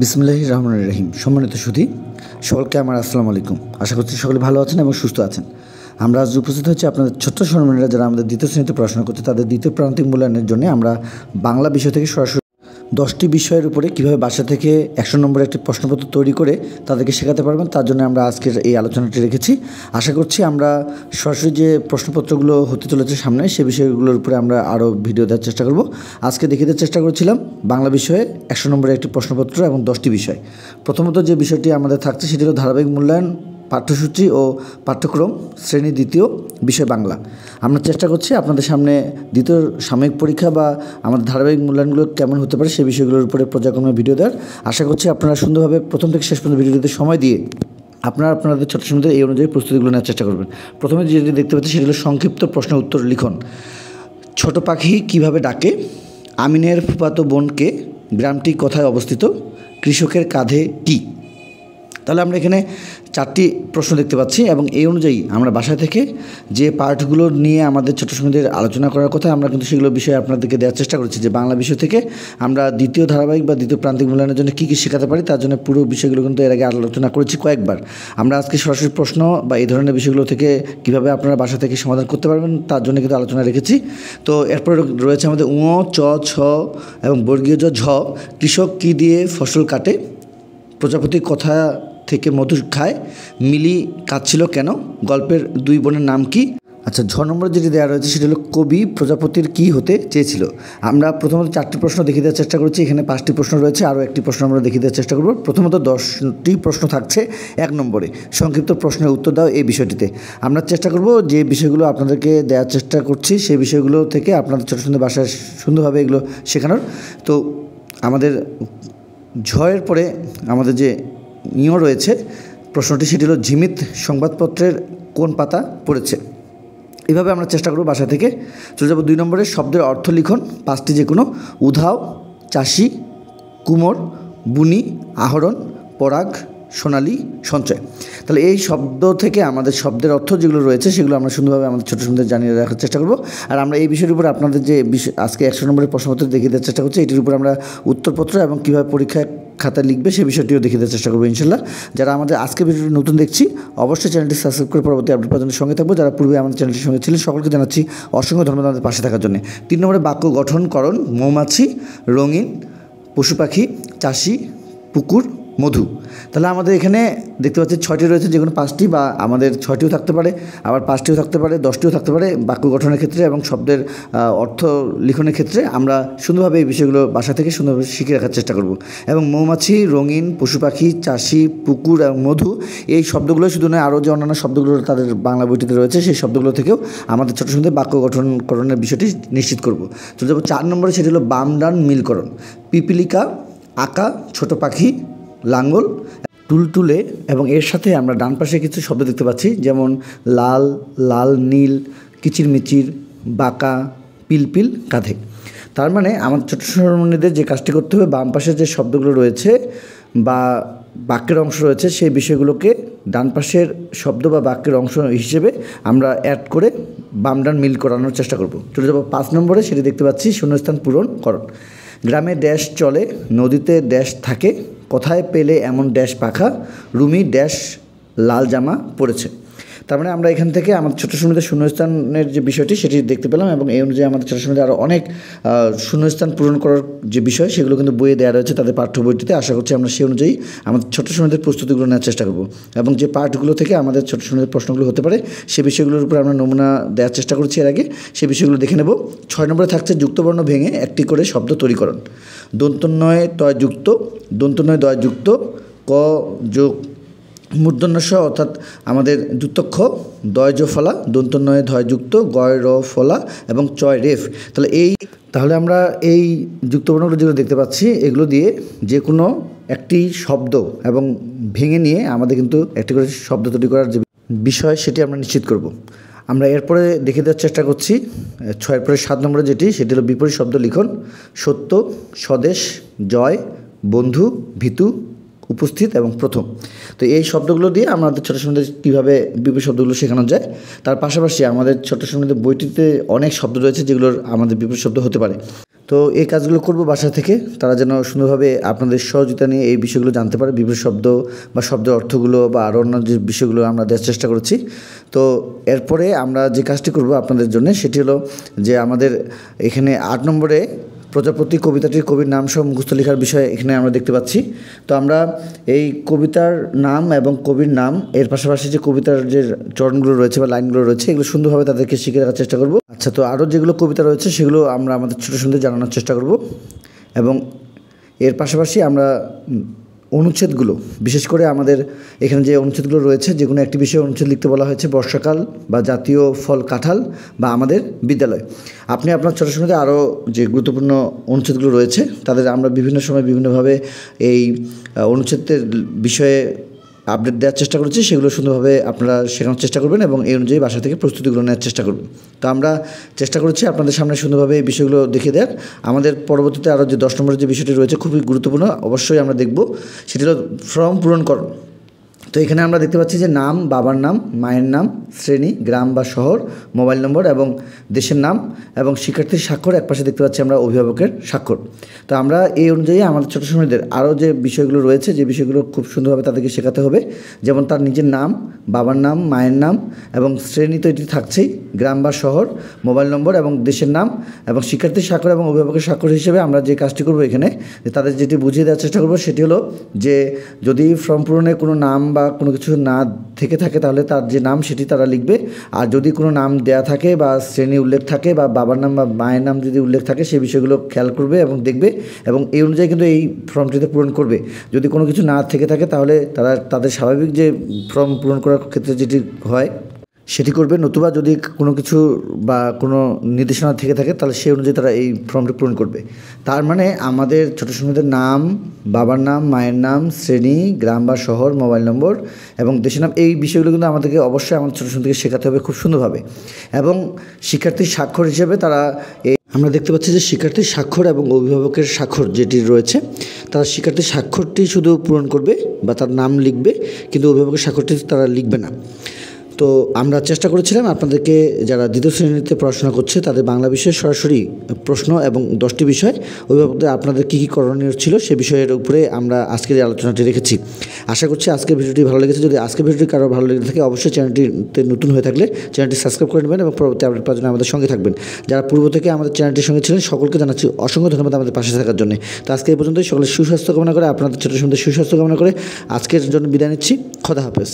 বিসমুল্লাহ রহমান রহিম। সম্মানিত সুধী, সকলকে আমার আসসালামু আলাইকুম। আশা করছি সকলে ভালো আছেন এবং সুস্থ আছেন। আমরা আজ উপস্থিত হচ্ছি আপনাদের ছোট্ট সম্মানীরা যারা আমাদের দ্বিতীয় শ্রেণীতে পড়াশোনা করছে, তাদের দ্বিতীয় প্রান্তিক মূল্যায়নের জন্য আমরা বাংলা বিষয় থেকে সরাসরি দশটি বিষয়ের উপরে কীভাবে বাসা থেকে একশো নম্বরের একটি প্রশ্নপত্র তৈরি করে তাদেরকে শেখাতে পারবেন, তার জন্য আমরা আজকের এই আলোচনাটি রেখেছি। আশা করছি আমরা সরাসরি যে প্রশ্নপত্রগুলো হতে চলেছে সামনে, সে বিষয়গুলোর উপরে আমরা আরও ভিডিও দেওয়ার চেষ্টা করব। আজকে দেখিয়ে দেওয়ার চেষ্টা করেছিলাম বাংলা বিষয়ে একশো নম্বরের একটি প্রশ্নপত্র এবং দশটি বিষয়। প্রথমত যে বিষয়টি আমাদের থাকছে, সেটি হলো ধারাবাহিক মূল্যায়ন পাঠ্যসূচি ও পাঠ্যক্রম শ্রেণি দ্বিতীয় বিষয় বাংলা। আমরা চেষ্টা করছি আপনাদের সামনে দ্বিতীয় সাময়িক পরীক্ষা বা আমাদের ধারাবাহিক মূল্যায়নগুলো কেমন হতে পারে সেই বিষয়গুলোর উপরে পর্যায়ক্রমে ভিডিও দেওয়ার। আশা করছি আপনারা সুন্দরভাবে প্রথম থেকে শেষ পর্যন্ত ভিডিওতে সময় দিয়ে আপনারা আপনাদের ছোট সময় এই অনুযায়ী প্রস্তুতিগুলো নেওয়ার চেষ্টা করবেন। প্রথমে যেটি দেখতে পাচ্ছি সেটি হলো সংক্ষিপ্ত প্রশ্ন উত্তর লিখন। ছোট পাখি কীভাবে ডাকে? আমিনের ফুপাতো বোনকে গ্রামটি কোথায় অবস্থিত? কৃষকের কাঁধে কী? তাহলে আমরা এখানে চারটি প্রশ্ন দেখতে পাচ্ছি এবং এই অনুযায়ী আমরা বাসা থেকে যে পার্টগুলো নিয়ে আমাদের ছোটো সময়দের আলোচনা করার কথা আমরা কিন্তু সেগুলো বিষয়ে আপনাদেরকে দেওয়ার চেষ্টা করেছি যে বাংলা বিষয় থেকে আমরা দ্বিতীয় ধারাবাহিক বা দ্বিতীয় প্রান্তিক মূল্যায়নের জন্য কী কী শেখাতে পারি, তার জন্য পুরো বিষয়গুলো কিন্তু এর আগে আলোচনা করেছি কয়েকবার। আমরা আজকে সরাসরি প্রশ্ন বা এই ধরনের বিষয়গুলো থেকে কীভাবে আপনারা বাসা থেকে সমাধান করতে পারবেন, তার জন্য কিন্তু আলোচনা রেখেছি। তো এরপরে রয়েছে আমাদের উঁ চ ছ এবং বর্গীয় জ, ঝ। কৃষক কী দিয়ে ফসল কাটে? প্রজাপতির কথা থেকে মধু খায়, মিলি কাঁদছিল কেন? গল্পের দুই বোনের নাম কি? আচ্ছা ছ নম্বর যেটি দেওয়া রয়েছে সেটি হলো, কবি প্রজাপতির কি হতে চেয়েছিল? আমরা প্রথমত চারটি প্রশ্ন দেখিয়ে দেওয়ার চেষ্টা করছি, এখানে পাঁচটি প্রশ্ন রয়েছে, আরও একটি প্রশ্ন আমরা দেখিয়ে দেওয়ার চেষ্টা করব। প্রথমত দশটি প্রশ্ন থাকছে এক নম্বরে। সংক্ষিপ্ত প্রশ্নের উত্তর দাও এই বিষয়টিতে। আমরা চেষ্টা করব যে বিষয়গুলো আপনাদেরকে দেওয়ার চেষ্টা করছি, সেই বিষয়গুলো থেকে আপনাদের ছোটো সুন্দর বাসায় সুন্দরভাবে এগুলো শেখানোর। তো আমাদের ঝয়ের পরে আমাদের যে নিয় রয়েছে। প্রশ্নটি সেটি হলো ঝিমিত সংবাদপত্রের কোন পাতা পড়েছে? এভাবে আমরা চেষ্টা করব বাসা থেকে। চলে যাব দুই নম্বরে, শব্দের অর্থ লিখন, পাঁচটি যে কোনো, উধাও, চাষি, কুমোর, বুনি, আহরণ, পরাগ সোনালি সঞ্চয়। তাহলে এই শব্দ থেকে আমাদের শব্দের অর্থ যেগুলো রয়েছে, সেগুলো আমরা সুন্দরভাবে আমাদের ছোটো সুন্দর জানিয়ে রাখার চেষ্টা করব। আর আমরা এই বিষয়ের উপর আপনাদের যে আজকে একশো নম্বরের প্রশ্নপত্র দেখিয়ে দেওয়ার চেষ্টা করছি, এটির উপর আমরা উত্তরপত্র এবং কীভাবে পরীক্ষায় খাতা লিখবে সেই বিষয়টিও দেখিয়ে দেওয়ার চেষ্টা করব ইনশাল্লাহ। যারা আমাদের আজকে ভিডিওটি নতুন দেখছি, অবশ্যই চ্যানেলটি সাবস্ক্রাইব করে পরবর্তী আপডেট পর্যন্ত সঙ্গে থাকব। যারা পূর্বে আমাদের চ্যানেলটির সঙ্গে ছিলেন, সকলকে জানাচ্ছি অসংখ্য ধন্যবাদ আমাদের পাশে থাকার জন্য। তিন নম্বরে বাক্য গঠনকরণ মৌমাছি, রঙিন, পশু পাখি, চাষি, পুকুর মধু। তাহলে আমাদের এখানে দেখতে পাচ্ছি ছয়টি রয়েছে, যে কোনো পাঁচটি বা আমাদের ছয়টিও থাকতে পারে, আবার পাঁচটিও থাকতে পারে, দশটিও থাকতে পারে বাক্য গঠনের ক্ষেত্রে এবং শব্দের অর্থ লিখনের ক্ষেত্রে। আমরা সুন্দরভাবে এই বিষয়গুলো বাসা থেকে সুন্দরভাবে শিখে রাখার চেষ্টা করব। এবং মৌমাছি, রঙিন, পশু পাখি, চাষি, পুকুর এবং মধু, এই শব্দগুলো শুধু নয়, আরও যে অন্যান্য শব্দগুলো তাদের বাংলা বইটিতে রয়েছে, সেই শব্দগুলো থেকেও আমাদের ছোটো সুন্দর বাক্য গঠনকরণের বিষয়টি নিশ্চিত করব। চলে যাব চার নম্বরে, সেটি হলো বাম ডান মিলকরণ। পিপিলিকা, আঁকা, ছোট পাখি লাঙ্গল টুলটুলে এবং এর সাথে আমরা ডান পাশে কিছু শব্দ দেখতে পাচ্ছি, যেমন লাল লাল, নীল, কিচিরমিচির, বাঁকা, পিলপিল, কাঁধে। তার মানে আমার ছোটো সরমণীদের যে কাজটি করতে হবে, বাম পাশে যে শব্দগুলো রয়েছে বা বাক্যের অংশ রয়েছে, সেই বিষয়গুলোকে ডান পাশের শব্দ বা বাক্যের অংশ হিসেবে আমরা অ্যাড করে বাম ডান মিল করানোর চেষ্টা করব। চলে যাব পাঁচ নম্বরে, সেটি দেখতে পাচ্ছি, শূন্যস্থান পূরণ করণ। গ্রামে ড্যাশ চলে, নদীতে ড্যাশ থাকে। কোথায় পেলে এমন ড্যাশ পাখা? রুমি ড্যাশ লাল জামা পরেছে। তার মানে আমরা এখান থেকে আমাদের ছোটো সময়দের শূন্যস্থানের যে বিষয়টি সেটি দেখতে পেলাম এবং এই অনুযায়ী আমাদের ছোটো সময়দের আরও অনেক শূন্যস্থান পূরণ করার যে বিষয় সেগুলো কিন্তু বইয়ে দেওয়া রয়েছে তাদের পাঠ্য বইটিতে। আশা করছি আমরা সেই অনুযায়ী আমাদের ছোটো সময়দের প্রস্তুতিগুলো নেওয়ার চেষ্টা করব এবং যে পাঠগুলো থেকে আমাদের ছোটো সময়দের প্রশ্নগুলো হতে পারে সে বিষয়গুলোর উপর আমরা নমুনা দেওয়ার চেষ্টা করছি এর আগে। সে বিষয়গুলো দেখে নেব। ছয় নম্বরে থাকছে যুক্তবর্ণ ভেঙে একটি করে শব্দ তৈরিকরণ। দন্তন্বয় তয় যুক্ত দন্তন্বয় দয় যুক্ত ক যোগ মূর্ধন্যস অর্থাৎ আমাদের যুক্তক্ষ দয় ফলা দন্তন্বয়ে ধয় যুক্ত গয় র ফলা এবং চয় রেফ তাহলে এই, তাহলে আমরা এই যুক্তবর্ণগুলো যেগুলো দেখতে পাচ্ছি, এগুলো দিয়ে যে কোনো একটি শব্দ এবং ভেঙে নিয়ে আমাদের কিন্তু একটি করে শব্দ তৈরি করার যে বিষয় সেটি আমরা নিশ্চিত করব। আমরা এরপরে দেখে দেওয়ার চেষ্টা করছি, ছয়ের পরে সাত নম্বরে যেটি, সেটি হলো বিপরীত শব্দ লিখন, সত্য, স্বদেশ, জয়, বন্ধু, ভীতু উপস্থিত এবং প্রথম। তো এই শব্দগুলো দিয়ে আমাদের ছোটো সময় কীভাবে বিপরীত শব্দগুলো শেখানো যায়, তার পাশাপাশি আমাদের ছোটো সময় বইটিতে অনেক শব্দ রয়েছে যেগুলোর আমাদের বিপরীত শব্দ হতে পারে। তো তো এই কাজগুলো করব বাসা থেকে, তারা যেন সুন্দরভাবে আপনাদের সহযোগিতা নিয়ে এই বিষয়গুলো জানতে পারে বিভিন্ন শব্দ বা শব্দের অর্থগুলো বা আরও অন্য যে বিষয়গুলো আমরা দেওয়ার চেষ্টা করছি। তো এরপরে আমরা যে কাজটি করব আপনাদের জন্য, সেটি হলো যে আমাদের এখানে আট নম্বরে প্রজাপতি কবিতাটির কবির নাম সহ মুখস্থ লেখার বিষয়ে এখানে আমরা দেখতে পাচ্ছি। তো আমরা এই কবিতার নাম এবং কবির নাম, এর পাশাপাশি যে কবিতার যে চরণগুলো রয়েছে বা লাইনগুলো রয়েছে, এগুলো সুন্দরভাবে তাদেরকে শিখে রাখার চেষ্টা করব। আচ্ছা তো আরও যেগুলো কবিতা রয়েছে, সেগুলো আমরা আমাদের ছোটো সুন্দর জানানোর চেষ্টা করব। এবং এর পাশাপাশি আমরা অনুচ্ছেদগুলো, বিশেষ করে আমাদের এখানে যে অনুচ্ছেদগুলো রয়েছে যে কোনো একটি বিষয়ে অনুচ্ছেদ লিখতে বলা হয়েছে, বর্ষাকাল বা জাতীয় ফল কাঁঠাল বা আমাদের বিদ্যালয়। আপনি আপনার ছোটো সময়তে আরও যে গুরুত্বপূর্ণ অনুচ্ছেদগুলো রয়েছে, তাদের আমরা বিভিন্ন সময় বিভিন্নভাবে এই অনুচ্ছেদের বিষয়ে আপডেট দেওয়ার চেষ্টা করেছি, সেগুলো সুন্দরভাবে আপনারা শেখানোর চেষ্টা করবেন এবং এই অনুযায়ী বাসা থেকে প্রস্তুতিগুলো নেওয়ার চেষ্টা করবেন। তো আমরা চেষ্টা করেছি আপনাদের সামনে সুন্দরভাবে এই বিষয়গুলো দেখিয়ে দেওয়ার। আমাদের পরবর্তীতে আরও যে দশ নম্বরের যে বিষয়টি রয়েছে, খুবই গুরুত্বপূর্ণ, অবশ্যই আমরা দেখব। সেটি হল ফর্ম পূরণকরণ। তো এখানে আমরা দেখতে পাচ্ছি যে নাম, বাবার নাম, মায়ের নাম, শ্রেণি, গ্রাম বা শহর, মোবাইল নম্বর এবং দেশের নাম এবং শিক্ষার্থীর স্বাক্ষর। একপাশে দেখতে পাচ্ছি আমরা অভিভাবকের স্বাক্ষর। তো আমরা এই অনুযায়ী আমাদের ছোটো সময়দের আরও যে বিষয়গুলো রয়েছে, যে বিষয়গুলো খুব সুন্দরভাবে তাদেরকে শেখাতে হবে, যেমন তার নিজের নাম, বাবার নাম, মায়ের নাম এবং শ্রেণি তো এটি থাকছেই, গ্রাম বা শহর, মোবাইল নম্বর এবং দেশের নাম এবং শিক্ষার্থীর স্বাক্ষর এবং অভিভাবকের স্বাক্ষর হিসেবে আমরা যে কাজটি করব এখানে তাদের যেটি বুঝিয়ে দেওয়ার চেষ্টা করব সেটি হলো যে যদি ফর্ম পূরণে কোনো নাম বা কোনো কিছু না থেকে থাকে, তাহলে তার যে নাম সেটি তারা লিখবে। আর যদি কোনো নাম দেয়া থাকে বা শ্রেণি উল্লেখ থাকে বা বাবার নাম বা মায়ের নাম যদি উল্লেখ থাকে সেই বিষয়গুলো খেয়াল করবে এবং দেখবে এবং এই অনুযায়ী কিন্তু এই ফর্মটিতে পূরণ করবে। যদি কোনো কিছু না থেকে থাকে, তাহলে তারা, তাদের স্বাভাবিক যে ফর্ম পূরণ করার ক্ষেত্রে যেটি হয় সেটি করবে, নতুবা যদি কোনো কিছু বা কোনো নির্দেশনা থেকে থাকে, তাহলে সেই অনুযায়ী তারা এই ফর্মটি পূরণ করবে। তার মানে আমাদের ছোটো সময়দের নাম, বাবার নাম, মায়ের নাম, শ্রেণি, গ্রাম বা শহর, মোবাইল নম্বর এবং দেশের নাম, এই বিষয়গুলো কিন্তু আমাদেরকে অবশ্যই আমাদের ছোটো সময় শেখাতে হবে খুব সুন্দরভাবে। এবং শিক্ষার্থীর স্বাক্ষর হিসেবে তারা এই আমরা দেখতে পাচ্ছি যে শিক্ষার্থীর স্বাক্ষর এবং অভিভাবকের স্বাক্ষর যেটি রয়েছে, তারা শিক্ষার্থীর স্বাক্ষরটি শুধু পূরণ করবে বা তার নাম লিখবে, কিন্তু অভিভাবকের স্বাক্ষরটি তারা লিখবে না। তো আমরা চেষ্টা করেছিলাম আপনাদেরকে যারা দ্বিতীয় শ্রেণীতে পড়াশোনা করছে তাদের বাংলা বিষয়ে সরাসরি প্রশ্ন এবং দশটি বিষয়, অভিভাবকদের আপনাদের কী কী করণীয় ছিল সে বিষয়ের উপরে আমরা আজকের এই আলোচনাটি রেখেছি। আশা করছি আজকের ভিডিওটি ভালো লেগেছে। যদি আজকের ভিডিওটি কারও ভালো লেগে থাকে, অবশ্যই চ্যানেলটিতে নতুন হয়ে থাকলে চ্যানেলটি সাবস্ক্রাইব করে নেবেন এবং পরবর্তী আপডেট পাওয়ার আমাদের সঙ্গে থাকবেন। যারা পূর্ব থেকে আমাদের চ্যানেলটির সঙ্গে ছিলেন, সকলকে জানাচ্ছি অসংখ্য ধন্যবাদ আমাদের পাশে থাকার জন্য। তো আজকে এই পর্যন্তই। সকলের সুস্বাস্থ্য কামনা করে, আপনাদের ছোটো সুন্দর সুস্বাস্থ্য কামনা করে আজকের জন্য বিদায় নিচ্ছি। খোদা হাফেজ।